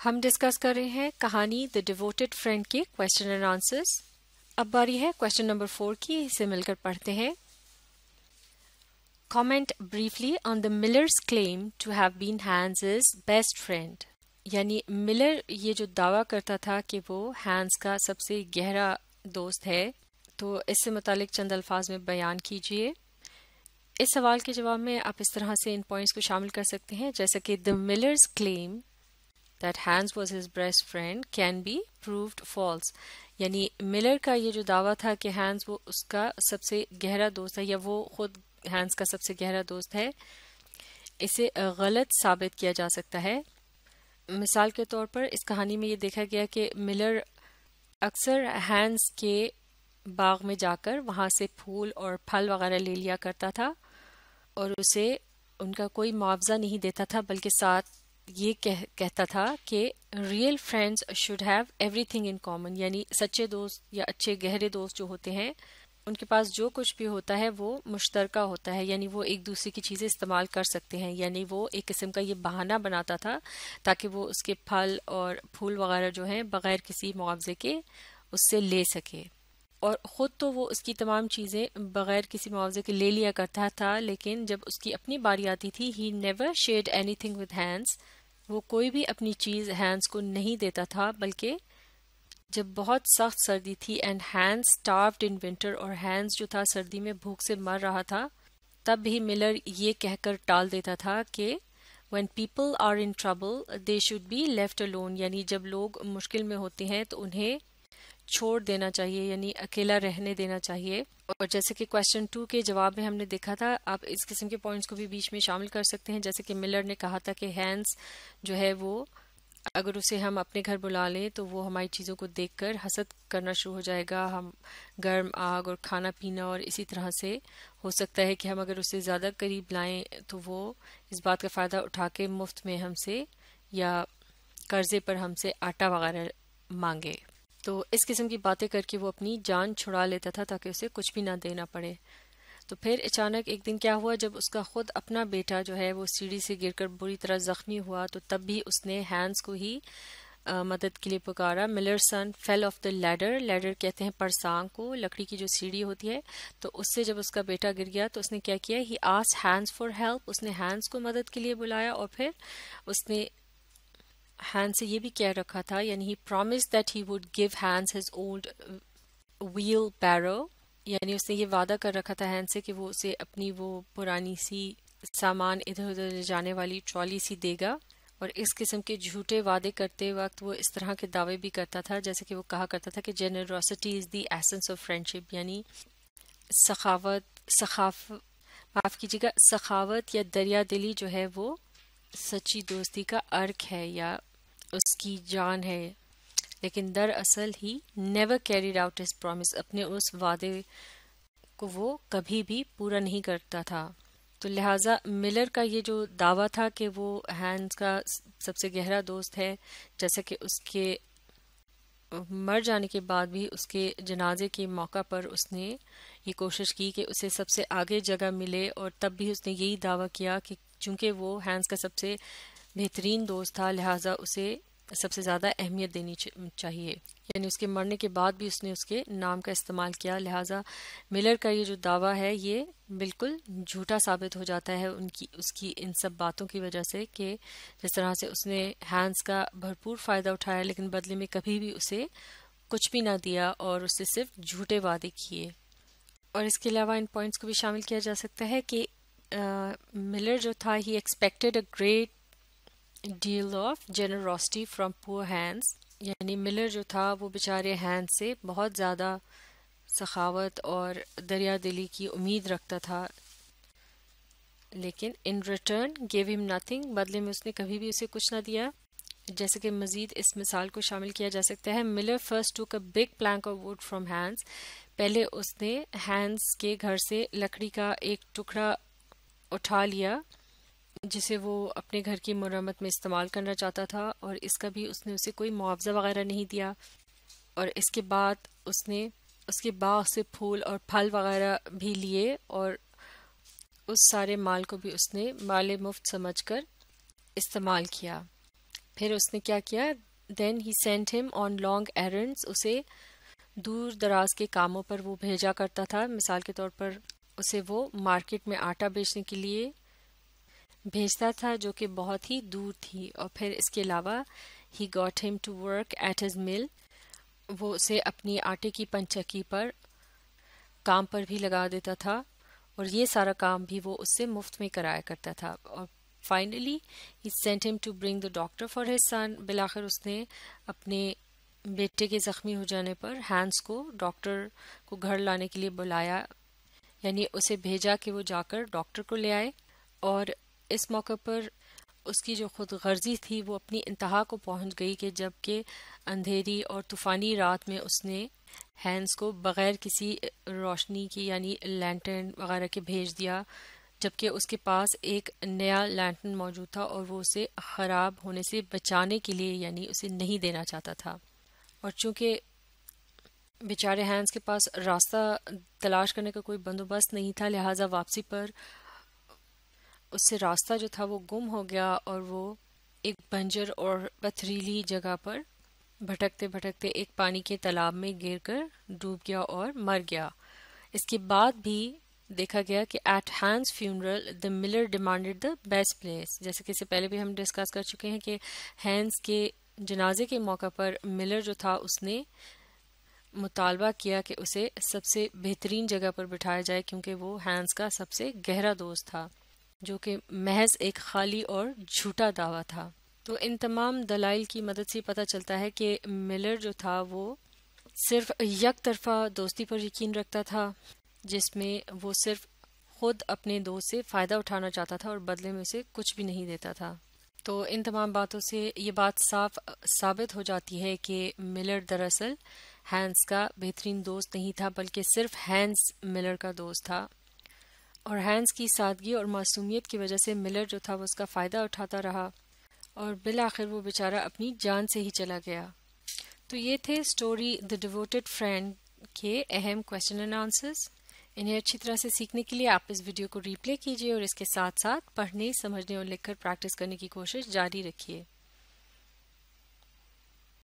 ہم ڈسکس کر رہے ہیں کہانی دا ڈیوٹیڈ فرینڈ کے کوشچن اینڈ آنسرس اب باری ہے کوشچن نمبر فور کی، اسے مل کر پڑھتے ہیں۔ Comment briefly on the Miller's claim to have been Hans is best friend یعنی ملر یہ جو دعویٰ کرتا تھا کہ وہ ہینڈز کا سب سے گہرا دوست ہے، تو اس سے متعلق چند الفاظ میں بیان کیجیے اس سوال کے جواب میں آپ اس طرح سے ان پوائنٹس کو شامل کر سکتے ہیں، جیسا کہ the Miller's claim that Hans was his best friend can be proved false یعنی ملر کا یہ جو دعویٰ تھا کہ ہینڈز وہ اس کا سب سے گہرا دوست ہے یا وہ خود ہینڈز کا سب سے گہرا دوست ہے، اسے غلط ثابت کیا جا سکتا ہے۔ مثال کے طور پر اس کہانی میں یہ دیکھا گیا کہ ملر اکثر ہینڈز کے باغ میں جا کر وہاں سے پھول اور پھل وغیرہ لے لیا کرتا تھا اور اسے ان کا کوئی معاوضہ نہیں دیتا تھا، بلکہ ساتھ یہ کہتا تھا کہ real friends should have everything in common یعنی سچے دوست یا اچھے گہرے دوست جو ہوتے ہیں، ان کے پاس جو کچھ بھی ہوتا ہے وہ مشترکہ ہوتا ہے یعنی وہ ایک دوسرے کی چیزیں استعمال کر سکتے ہیں یعنی وہ ایک قسم کا یہ بہانہ بناتا تھا تاکہ وہ اس کے پھل اور پھول وغیرہ جو ہیں بغیر کسی معاوضے کے اس سے لے سکے۔ اور خود تو وہ اس کی تمام چیزیں بغیر کسی معاوضے کے لے لیا کرتا تھا، لیکن جب اس کی اپنی باری آتی تھی he never share anything with Hans وہ کوئی بھی اپنی چیز ہینڈس کو نہیں دیتا تھا، بلکہ جب بہت سخت سردی تھی and Hans starved in winter اور ہینڈس جو تھا سردی میں بھوک سے مر رہا تھا، تب بھی ملر یہ کہہ کر ٹال دیتا تھا کہ when people are in trouble they should be left alone یعنی جب لوگ مشکل میں ہوتے ہیں تو انہیں چھوڑ دینا چاہیے یعنی اکیلا رہنے دینا چاہیے۔ اور جیسے کہ کوشچن ٹو کے جواب میں ہم نے دیکھا تھا، آپ اس قسم کے پوائنٹس کو بھی بیچ میں شامل کر سکتے ہیں۔ جیسے کہ ملر نے کہا تھا کہ ہینڈس جو ہے وہ، اگر اسے ہم اپنے گھر بلا لیں تو وہ ہماری چیزوں کو دیکھ کر حسد کرنا شروع ہو جائے گا۔ ہم گرم آگ اور کھانا پینا اور اسی طرح سے ہو سکتا ہے کہ ہم اگر اسے زیادہ قریب لائیں تو وہ اس بات کا فائدہ اٹھا کے مفت میں ہم سے یا قرضے پر ہم سے آٹا وغیرہ مانگے۔ تو اس قسم کی باتیں کر کے وہ اپنی جان چھڑا لیتا تھا تاکہ اسے کچھ بھی نہ دینا پڑے۔ تو پھر اچانک ایک دن کیا ہوا، جب اس کا خود اپنا بیٹا جو ہے وہ سیڑھی سے گر کر بری طرح زخمی ہوا، تو تب بھی اس نے ہینڈس کو ہی مدد کے لیے پکارا۔ Miller son fell off the ladder ladder کہتے ہیں پرسانگ کو، لکڑی کی جو سیڑھی ہوتی ہے۔ تو اس سے جب اس کا بیٹا گر گیا تو اس نے کیا کیا ہی آس ہینڈس فار ہیلپ اس نے ہینڈس کو مدد کے لیے بلایا اور پھر اس نے ہینڈ سے یہ بھی کہہ رکھا تھا یعنی he promise that he would give Hans his old wheelbarrow یعنی اس نے یہ وعدہ کر رکھا تھا ہینڈ سے کہ وہ اسے اپنی وہ پرانی سی سامان ادھر ادھر لے جانے والی ٹرالی سی دے گا۔ اور اس قسم کے جھوٹے وعدے کرتے وقت وہ اس طرح کے دعوے بھی کرتا تھا، جیسے کہ وہ کہا کرتا تھا کہ generosity is the essence of friendship یعنی سخاوت، سخاف، معاف کیجیے گا، سخاوت یا دریا دلی جو ہے وہ سچی دوستی کا ارک ہے یا اس کی جان ہے۔ لیکن دراصل he never carried out his promise اپنے اس وعدے کو وہ کبھی بھی پورا نہیں کرتا تھا۔ تو لہٰذا ملر کا یہ جو دعویٰ تھا کہ وہ ہینڈ کا سب سے گہرا دوست ہے، جیسا کہ اس کے مر جانے کے بعد بھی اس کے جنازے کے موقع پر اس نے یہ کوشش کی کہ اسے سب سے آگے جگہ ملے اور تب بھی اس نے یہی دعویٰ کیا کہ چونکہ وہ ہینڈس کا سب سے بہترین دوست تھا، لہٰذا اسے سب سے زیادہ اہمیت دینی چاہیے۔ یعنی اس کے مرنے کے بعد بھی اس نے اس کے نام کا استعمال کیا، لہٰذا ملر کا یہ جو دعویٰ ہے، یہ بالکل جھوٹا ثابت ہو جاتا ہے ان کی، اس کی، ان سب باتوں کی وجہ سے کہ جس طرح سے اس نے ہینڈس کا بھرپور فائدہ اٹھایا، لیکن بدلے میں کبھی بھی اسے کچھ بھی نہ دیا اور اسے صرف جھوٹے وعدے کیے۔ اور اس کے علاوہ ان پوائنٹس کو بھی شامل کیا جا سکتا ہے کہ ملر جو تھا he expected a great deal of generosity from poor Hans یعنی ملر جو تھا، وہ بیچارے ہینڈ سے بہت زیادہ سخاوت اور دریا دلی کی امید رکھتا تھا۔ لیکن in return gave him nothing بدلے میں اس نے کبھی بھی اسے کچھ نہ دیا۔ جیسے کہ مزید اس مثال کو شامل کیا جا سکتا ہے۔ ملر فرسٹ ٹو کا big plank of wood from Hans پہلے اس نے ہینڈس کے گھر سے لکڑی کا ایک ٹکڑا اٹھا لیا۔ جسے وہ اپنے گھر کی مرمت میں استعمال کرنا چاہتا تھا اور اس کا بھی اس نے اسے کوئی معاوضہ وغیرہ نہیں دیا اور اس کے بعد اس نے اس کے باغ سے پھول اور پھل وغیرہ بھی لیے اور اس سارے مال کو بھی اس نے مال مفت سمجھ کر استعمال کیا۔ پھر اس نے کیا کیا؟ دین ہی سینٹ ہم آن لانگ ایرنڈس اسے دور دراز کے کاموں پر وہ بھیجا کرتا تھا۔ مثال کے طور پر اسے وہ مارکیٹ میں آٹا بیچنے کے لیے بھیجتا تھا جو کہ بہت ہی دور تھی اور پھر اس کے علاوہ he got him to work at his mill وہ اسے اپنی آٹے کی پنچکی پر کام پر بھی لگا دیتا تھا اور یہ سارا کام بھی وہ اس سے مفت میں کرایا کرتا تھا اور finally he sent him to bring the doctor for his son بلاخر اس نے اپنے بیٹے کے زخمی ہو جانے پر ہینڈس کو ڈاکٹر کو گھر لانے کے لیے بلایا یعنی اسے بھیجا کہ وہ جا کر ڈاکٹر کو لے آئے اور اس موقع پر اس کی جو خود غرضی تھی وہ اپنی انتہا کو پہنچ گئی کہ جبکہ اندھیری اور طوفانی رات میں اس نے ہینڈس کو بغیر کسی روشنی کی یعنی لینٹرن وغیرہ کے بھیج دیا، جبکہ اس کے پاس ایک نیا لینٹرن موجود تھا اور وہ اسے خراب ہونے سے بچانے کے لیے یعنی اسے نہیں دینا چاہتا تھا۔ اور چونکہ بیچارے ہینڈس کے پاس راستہ تلاش کرنے کا کوئی بندوبست نہیں تھا، لہٰذا واپسی پر اس سے راستہ جو تھا وہ گم ہو گیا اور وہ ایک بنجر اور پتھریلی جگہ پر بھٹکتے بھٹکتے ایک پانی کے تالاب میں گر کر ڈوب گیا اور مر گیا۔ اس کے بعد بھی دیکھا گیا کہ at Hands funeral the miller demanded the best place. جیسے کہ اس سے پہلے بھی ہم ڈسکس کر چکے ہیں کہ ہینڈس کے جنازے کے موقع پر ملر جو تھا اس نے مطالبہ کیا کہ اسے سب سے بہترین جگہ پر بٹھایا جائے کیونکہ وہ ہینڈس کا سب سے گہرا دوست تھا۔ جو کہ محض ایک خالی اور جھوٹا دعویٰ تھا۔ تو ان تمام دلائل کی مدد سے پتہ چلتا ہے کہ ملر جو تھا وہ صرف یک طرفہ دوستی پر یقین رکھتا تھا، جس میں وہ صرف خود اپنے دوست سے فائدہ اٹھانا چاہتا تھا اور بدلے میں اسے کچھ بھی نہیں دیتا تھا۔ تو ان تمام باتوں سے یہ بات صاف، ثابت ہو جاتی ہے کہ ملر دراصل ہینس کا بہترین دوست نہیں تھا، بلکہ صرف ہینس ملر کا دوست تھا۔ اور ہینس کی سادگی اور معصومیت کی وجہ سے ملر جو تھا وہ اس کا فائدہ اٹھاتا رہا اور بالآخر وہ بیچارہ اپنی جان سے ہی چلا گیا۔ تو یہ تھے اسٹوری دا ڈیوٹیڈ فرینڈ کے اہم کوشچن اینڈ آنسرس انہیں اچھی طرح سے سیکھنے کے لیے آپ اس ویڈیو کو ریپلے کیجیے اور اس کے ساتھ ساتھ پڑھنے، سمجھنے اور لکھ کر پریکٹس کرنے کی کوشش جاری رکھیے۔